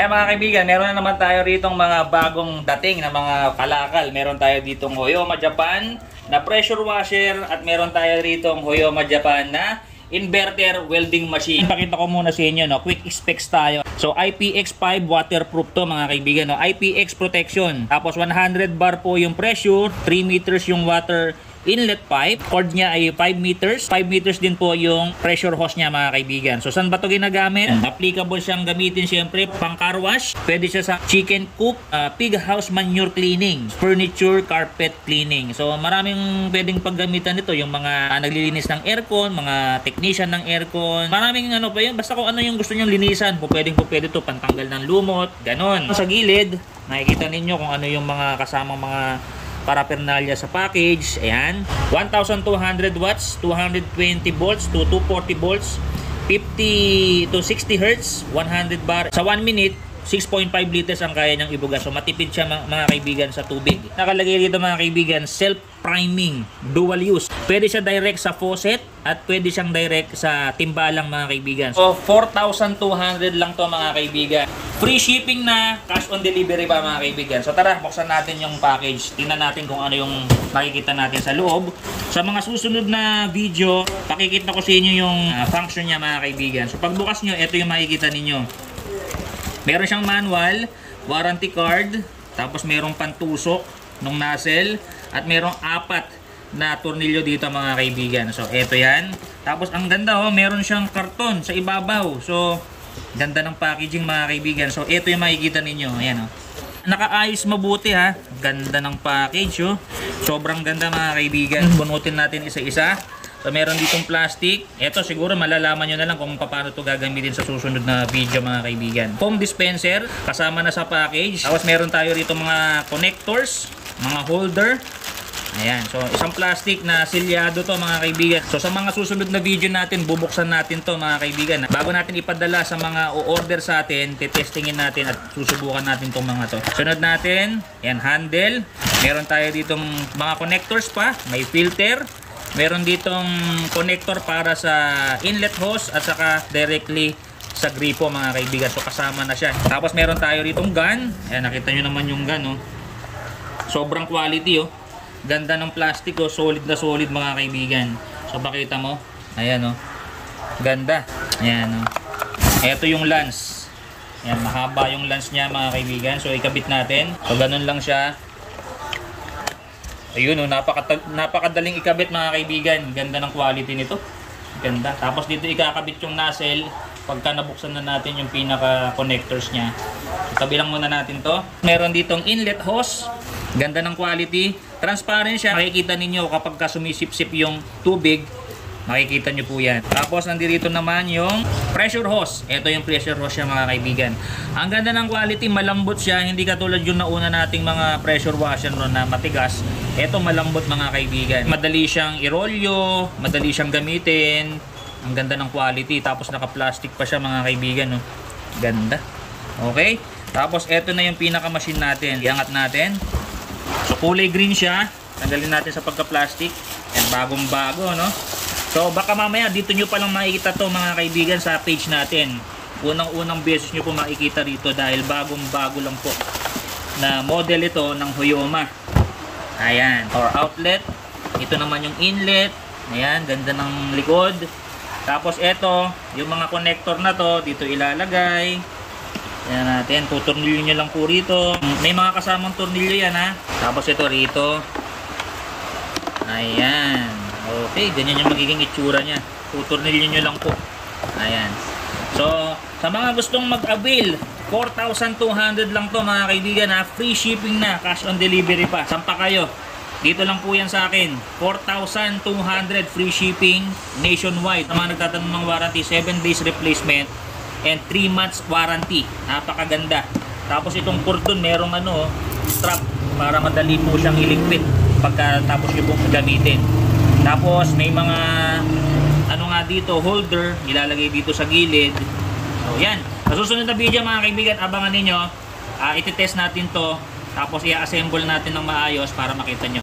Ayan mga kaibigan, meron na naman tayo ritong mga bagong dating na mga kalakal. Meron tayo ditong Hoyoma Japan na pressure washer at meron tayo ritong Hoyoma Japan na inverter welding machine. Pakita ko muna sa inyo, no? quick specs tayo. So IPX5 waterproof to mga kaibigan. No? IPX protection. Tapos 100 bar po yung pressure, 3 meters yung water inlet pipe. Cord niya ay 5 meters. 5 meters din po yung pressure hose niya mga kaibigan. So saan ba ito ginagamit? Applicable siyang gamitin siyempre pang car wash. Pwede siya sa chicken coop, uh, pig house manure cleaning, furniture, carpet cleaning. So maraming pwedeng paggamitan nito. Yung mga uh, naglilinis ng aircon, mga technician ng aircon. Maraming ano pa yun. Basta kung ano yung gusto nyong linisan. Po pwedeng po pwede to pantanggal ng lumot. Ganon. Sa gilid, nakikita ninyo kung ano yung mga kasamang mga paraphernalia sa package. Ayan. 1,200 watts, 220 volts to 240 volts, 50 to 60 hertz, 100 bar. Sa 1 minute, 6.5 liters ang kaya niyang ibuga. So matipid siya mga, kaibigan sa tubig. Nakalagay dito mga kaibigan, self-priming, dual use. Pwede siya direct sa faucet at pwede siyang direct sa timbalang mga kaibigan. So 4,200 lang to mga kaibigan. Free shipping na, cash on delivery pa mga kaibigan. So tara, buksan natin yung package. Tingnan natin kung ano yung makikita natin sa loob. Sa mga susunod na video, pakikita ko sa inyo yung uh, function niya mga kaibigan. So pagbukas nyo, ito yung makikita ninyo. Meron siyang manual, warranty card, tapos merong pantusok ng nozzle, at merong apat na tornilyo dito mga kaibigan. So, eto yan. Tapos, ang ganda oh, meron siyang karton sa ibabaw. So, ganda ng packaging mga kaibigan. So, eto yung makikita ninyo. Ayan oh. Nakaayos mabuti ha. Ganda ng package oh. Sobrang ganda mga kaibigan. Bunutin natin isa-isa. So meron ditong plastic. Ito siguro malalaman nyo na lang kung paano to gagamitin sa susunod na video mga kaibigan. Foam dispenser, kasama na sa package. Tapos meron tayo rito mga connectors, mga holder. Ayan, so isang plastic na silyado to mga kaibigan. So sa mga susunod na video natin, bubuksan natin to mga kaibigan. Bago natin ipadala sa mga o-order sa atin, titestingin natin at susubukan natin tong mga to. Sunod natin, yan handle. Meron tayo ditong mga connectors pa, may filter, Meron ditong connector para sa inlet hose at saka directly sa gripo mga kaibigan. So kasama na siya. Tapos meron tayo ditong gun. Ayan, nakita nyo naman yung gun. Oh. Sobrang quality. Oh. Ganda ng plastic. Oh. Solid na solid mga kaibigan. So pakita mo. Ayan. Oh. Ganda. Ayan. Oh. Ito yung lens. Ayan, mahaba yung lens niya mga kaibigan. So ikabit natin. So ganun lang siya. Ayun, oh, napaka napakadaling ikabit mga kaibigan. Ganda ng quality nito. Ganda. Tapos dito ikakabit yung nozzle pagka nabuksan na natin yung pinaka connectors niya. Lang muna natin to. Meron ditong inlet hose. Ganda ng quality. Transparent siya. Makikita ninyo kapag ka sumisip-sip yung tubig, Makikita nyo po yan. Tapos nandito naman yung pressure hose. Ito yung pressure hose siya mga kaibigan. Ang ganda ng quality, malambot siya. Hindi katulad yung nauna nating mga pressure washer no, na matigas. Ito malambot mga kaibigan. Madali siyang irolyo, madali siyang gamitin. Ang ganda ng quality. Tapos naka-plastic pa siya mga kaibigan. No? Ganda. Okay? Tapos ito na yung pinaka-machine natin. Iangat natin. So kulay green siya. Tanggalin natin sa pagka-plastic. Yan bagong bago no. So baka mamaya dito nyo palang makikita to mga kaibigan sa page natin. Unang-unang beses nyo po makikita rito dahil bagong bago lang po na model ito ng Hoyoma. Ayan, or outlet. Ito naman yung inlet. Ayan, ganda ng likod. Tapos ito, yung mga connector na to, dito ilalagay. Ayan natin, tuturnilyo nyo lang po rito. May mga kasamang turnilyo yan ha. Tapos ito rito. Ayan. Okay, ganyan yung magiging itsura niya. Tuturnilin nyo lang po. Ayan. So, sa mga gustong mag-avail, 4,200 lang to mga kaibigan ha. Free shipping na, cash on delivery pa. Sampa kayo. Dito lang po yan sa akin. 4,200 free shipping nationwide. Sa mga nagtatanong ng warranty, 7 days replacement and 3 months warranty. Napakaganda. Tapos itong cordon, merong ano, strap para madali po siyang iligpit pagkatapos nyo pong gamitin. Tapos may mga ano nga dito, holder, ilalagay dito sa gilid. So yan. Sa susunod na video mga kaibigan, abangan ninyo. Uh, iti-test natin to. Tapos i-assemble natin ng maayos para makita nyo.